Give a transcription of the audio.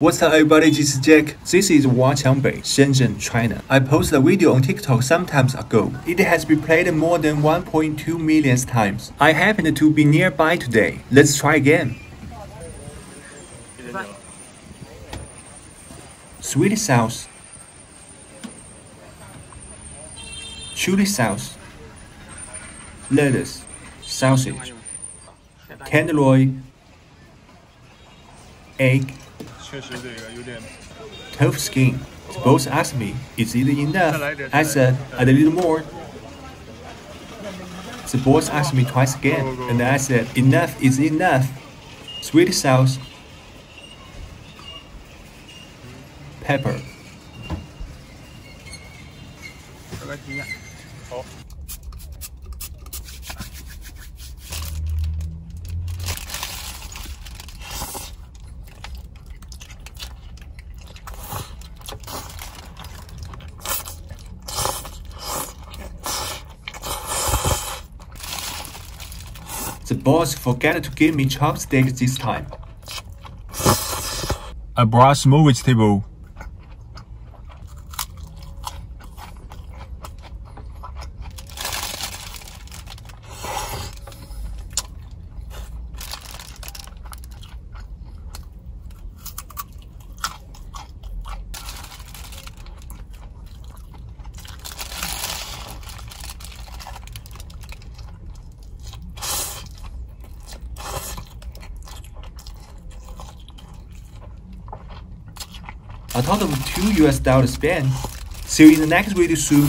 What's up everybody, this is Jack. This is Huaqiangbei, Shenzhen, China. I posted a video on TikTok some times ago. It has been played more than 1.2 million times. I happened to be nearby today. Let's try again. Sweet sauce. Chili sauce. Lettuce. Sausage. Tenderloin. Egg 确实这个有点 tough skin. The boss asked me, is it enough? I said, add a little more. The boss asked me twice again, and I said, enough is enough. Sweet sauce, pepper. 大概听一下。好。 The boss forgot to give me chopsticks this time. I brought small vegetable. I told them 2 US dollar spend. See you in the next video soon.